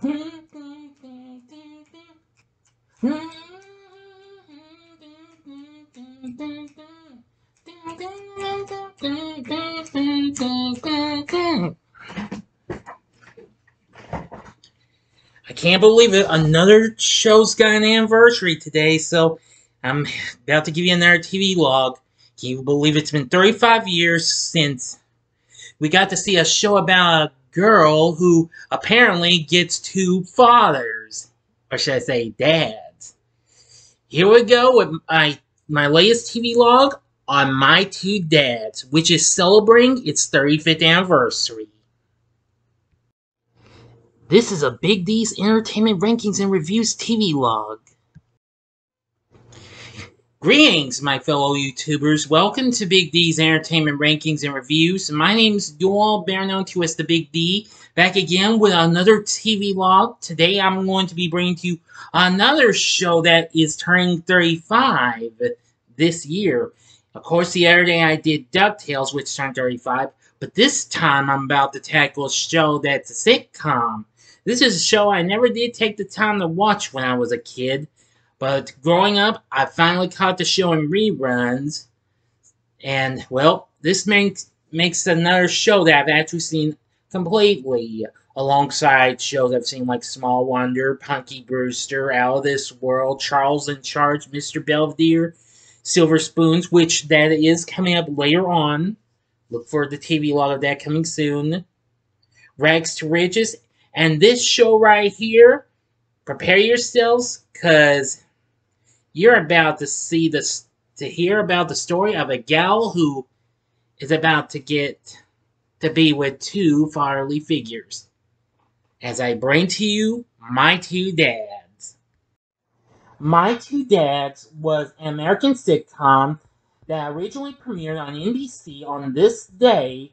I can't believe it. Another show's got an anniversary today, so I'm about to give you another TV log. Can you believe it's been 35 years since we got to see a show about a girl who apparently gets two fathers, or should I say dads. Here we go with my, my latest TV log on My Two Dads, which is celebrating its 35th anniversary. This is a Big D's Entertainment Rankings and Reviews TV log. Greetings, my fellow YouTubers. Welcome to Big D's Entertainment Rankings and Reviews. My name is Dual, better known to us the Big D. Back again with another TV log. Today I'm going to be bringing to you another show that is turning 35 this year. Of course, the other day I did DuckTales, which turned 35. But this time I'm about to tackle a show that's a sitcom. This is a show I never did take the time to watch when I was a kid, but growing up, I finally caught the show in reruns, and well, this makes makes another show that I've actually seen completely, alongside shows I've seen like Small Wonder, Punky Brewster, Out of This World, Charles in Charge, Mr. Belvedere, Silver Spoons, which that is coming up later on. Look for the TV log of that coming soon. Rags to Riches, and this show right here, prepare yourselves because you're about to see this, to hear about the story of a gal who is about to get to be with two fatherly figures. As I bring to you My Two Dads. My Two Dads was an American sitcom that originally premiered on NBC on this day,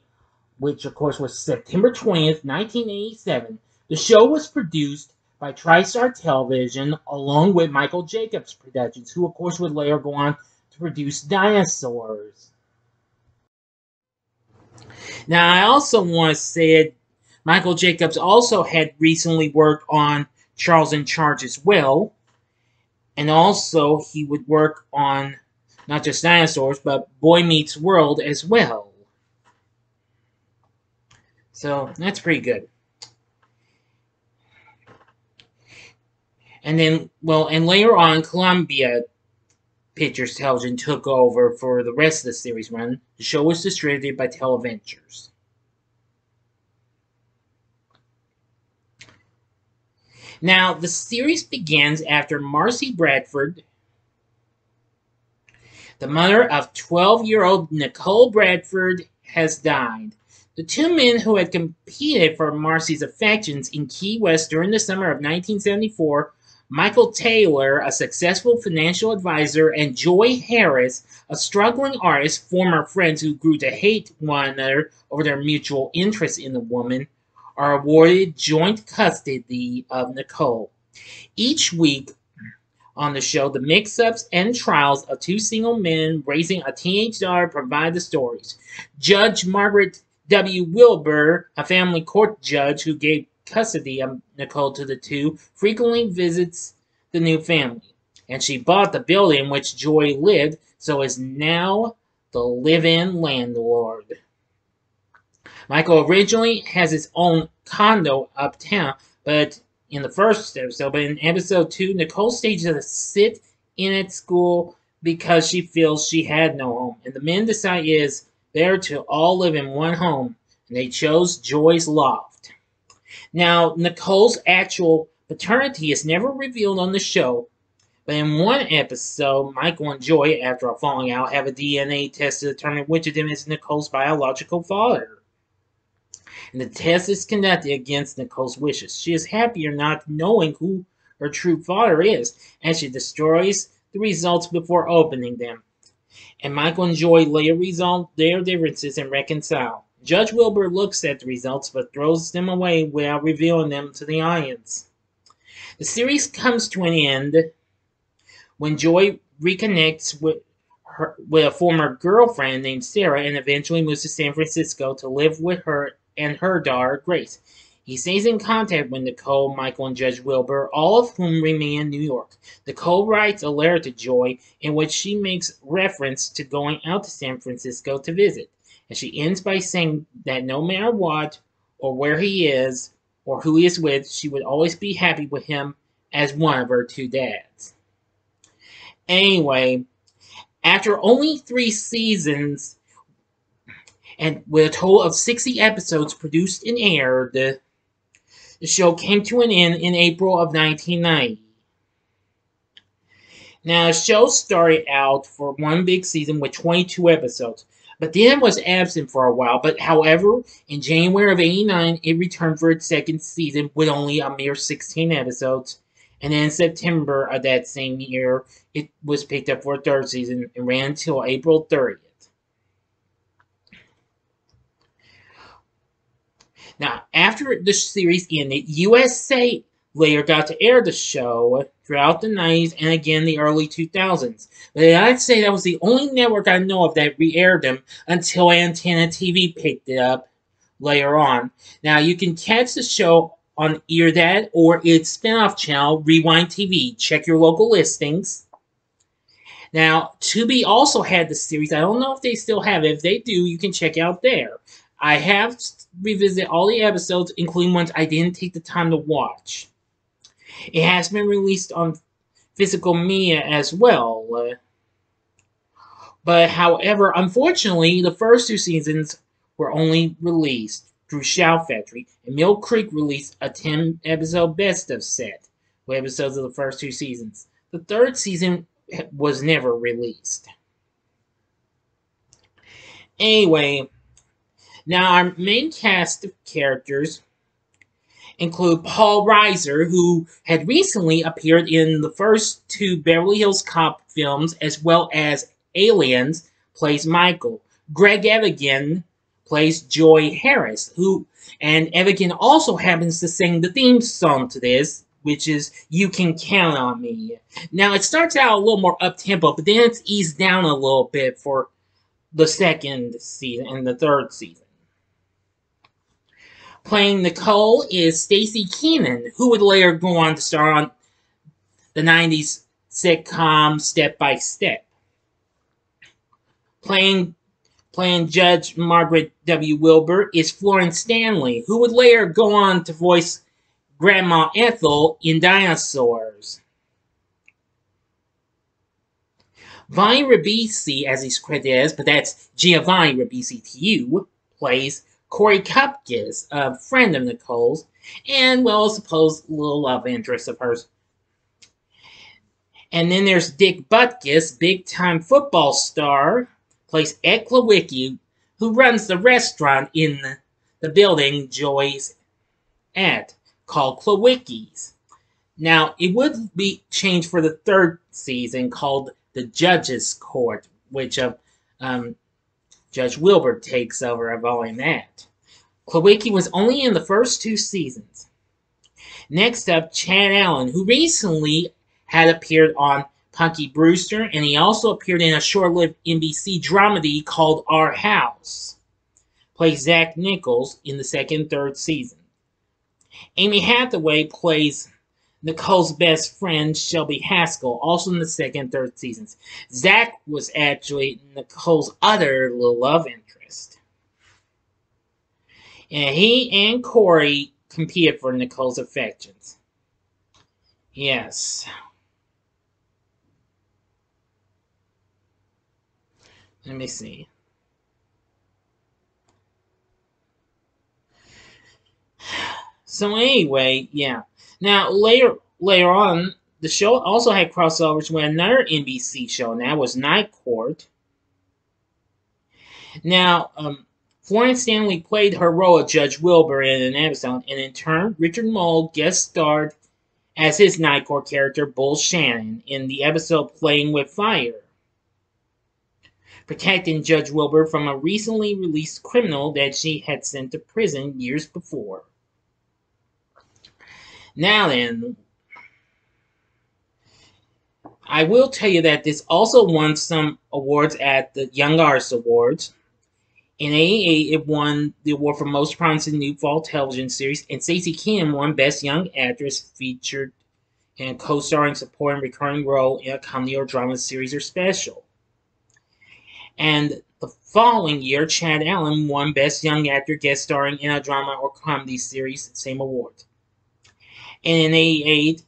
which of course was September 20th, 1987. The show was produced by TriStar Television along with Michael Jacobs Productions, who of course would later go on to produce Dinosaurs. Now, I also want to say Michael Jacobs also had recently worked on Charles in Charge as well, and also he would work on not just Dinosaurs, but Boy Meets World as well. So, that's pretty good. And then, well, and later on, Columbia Pictures Television took over for the rest of the series run. The show was distributed by Televentures. Now, the series begins after Marcy Bradford, the mother of 12 year old Nicole Bradford, has died. The two men who had competed for Marcy's affections in Key West during the summer of 1974 Michael Taylor, a successful financial advisor, and Joey Harris, a struggling artist, former friends who grew to hate one another over their mutual interest in the woman, are awarded joint custody of Nicole. Each week on the show, the mix ups and trials of two single men raising a teenage daughter provide the stories. Judge Margaret W. Wilbur, a family court judge who gave custody of Nicole to the two, frequently visits the new family. And she bought the building in which Joey lived, so is now the live-in landlord. Michael originally has his own condo uptown, but in the first episode, but in episode two, Nicole stages a sit in at school because she feels she had no home. And the men decide is better to all live in one home, and they chose Joey's loft. Now, Nicole's actual paternity is never revealed on the show, but in one episode, Michael and Joey, after a falling out, have a DNA test to determine which of them is Nicole's biological father. And the test is conducted against Nicole's wishes. She is happier not knowing who her true father is, and she destroys the results before opening them. And Michael and Joey later resolve their differences and reconcile. Judge Wilbur looks at the results but throws them away without revealing them to the audience. The series comes to an end when Joey reconnects with her with a former girlfriend named Sarah and eventually moves to San Francisco to live with her and her daughter Grace. He stays in contact with Nicole, Michael, and Judge Wilbur, all of whom remain in New York. Nicole writes a letter to Joey in which she makes reference to going out to San Francisco to visit, and she ends by saying that no matter what, or where he is, or who he is with, she would always be happy with him as one of her two dads. Anyway, after only three seasons, and with a total of 60 episodes produced and aired, the show came to an end in April of 1990. Now, the show started out for one big season with 22 episodes, but then was absent for a while. But however, in January of 89, it returned for its second season with only a mere 16 episodes. And then in September of that same year, it was picked up for a third season and ran until April 30th. Now, after the series ended, USA later got to air the show throughout the 90s and again the early 2000s. But I'd say that was the only network I know of that re-aired them until Antenna TV picked it up later on. Now, you can catch the show on either that or its spin-off channel, Rewind TV. Check your local listings. Now, Tubi also had the series. I don't know if they still have it. If they do, you can check out there. I have revisited all the episodes, including ones I didn't take the time to watch. It has been released on physical media as well. Uh, but however, unfortunately, the first two seasons were only released through Shout Factory, and Mill Creek released a 10 episode best of set with episodes of the first two seasons. The third season was never released. Anyway, now, our main cast of characters include Paul Reiser, who had recently appeared in the first two Beverly Hills Cop films, as well as Aliens, plays Michael. Greg Evigan plays Joey Harris, who and Evigan also happens to sing the theme song to this, which is You Can Count on Me. Now it starts out a little more up tempo, but then it's eased down a little bit for the second season and the third season. Playing Nicole is Staci Keanan, who would later go on to star on the 90s sitcom Step by Step. Playing playing Judge Margaret W. Wilbur is Florence Stanley, who would later go on to voice Grandma Ethel in Dinosaurs. Vonni Ribisi, as he's credited as, but that's Giovanni Ribisi to you, plays Corey Kupkus, a friend of Nicole's, and, well, supposed little love interest of hers. And then there's Dick Butkus, big time football star, plays Ed Klawicki, who runs the restaurant in the building Joey's at, called Klawicki's. Now, it would be changed for the third season called The Judge's Court, which uh, um, Judge Wilbur takes over involving that. Klawicki was only in the first two seasons. Next up, Chad Allen, who recently had appeared on Punky Brewster, and he also appeared in a short-lived NBC dramedy called Our House. Plays Zach Nichols in the second third season. Amy Hathaway plays Nicole's best friend, Shelby Haskell, also in the second third seasons. Zach was actually Nicole's other little love interest. And he and Corey competed for Nicole's affections. Yes. Let me see. So anyway, yeah. Now later later on, the show also had crossovers with another NBC show, and that was Night Court. Now, um, Florence Stanley played her role of Judge Wilbur in an episode, and in turn, Richard Moll guest starred as his Night Court character, Bull Shannon, in the episode Playing with Fire, protecting Judge Wilbur from a recently released criminal that she had sent to prison years before. Now then, I will tell you that this also won some awards at the Young Artist Awards. In 88, it won the award for Most Promising New Fall Television Series, and Staci Keanan won Best Young Actress featured and co-starring supporting recurring role in a comedy or drama series or special. And the following year, Chad Allen won Best Young Actor guest starring in a drama or comedy series, same award. And in 88,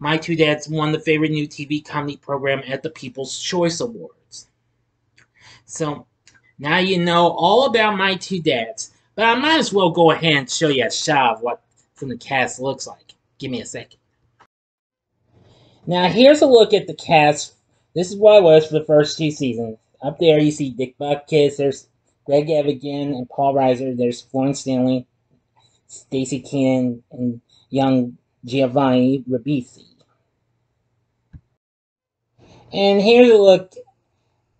My Two Dads won the favorite new TV comedy program at the People's Choice Awards. So now you know all about My Two Dads, but I might as well go ahead and show you a shot of what from the cast looks like. Give me a second. Now here's a look at the cast. This is what it was for the first two seasons. Up there you see Dick Butkus, there's Greg Evigan and Paul Reiser, there's Florence Stanley, Staci Keanan, and young Giovanni Ribisi. And here's a look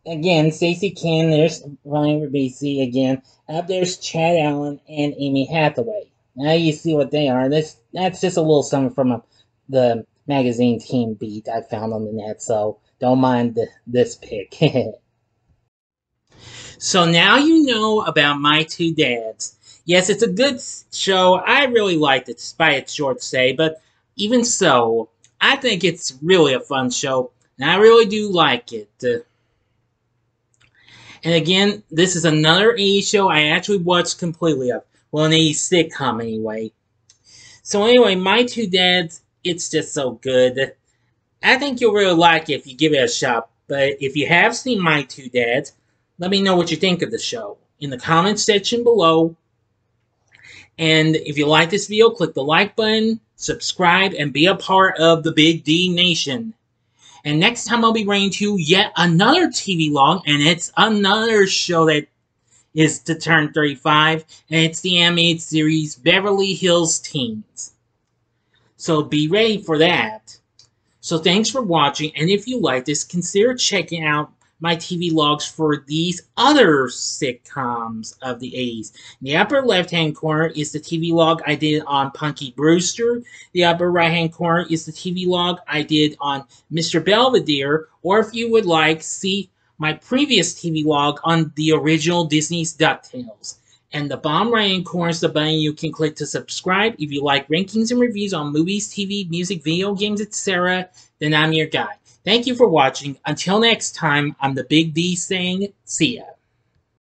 again, Staci Keanan, there's Ryan Ribisi again. Up there's Chad Allen and Amy Hathaway. Now you see what they are. This that's just a little something from a, the magazine Teen Beat I found on the net, so don't mind the, this pick. so now you know about My Two Dads. Yes, it's a good show. I really liked it, despite its short stay, but even so, I think it's really a fun show, and I really do like it. And again, this is another 80s show I actually watched completely of. Well, an 80s sitcom anyway. So anyway, My Two Dads it's just so good. I think you'll really like it if you give it a shot. But if you have seen My Two Dads, let me know what you think of the show in the comments section below. And if you like this video, click the like button, subscribe, and be a part of the Big D Nation. And next time I'll be bringing to you yet another TV log, and it's another show that is to turn 35, and it's the animated series Beverly Hills Teens. So be ready for that. So thanks for watching, and if you like this, consider checking out my TV logs for these other sitcoms of the 80s. In the upper left-hand corner is the TV log I did on Punky Brewster. The upper right-hand corner is the TV log I did on Mr. Belvedere, or if you would like, see my previous TV log on the original Disney's DuckTales. And the bottom right hand corner is the button you can click to subscribe. If you like rankings and reviews on movies, TV, music, video games, etc., then I'm your guy. Thank you for watching. Until next time, I'm the Big D saying, see ya.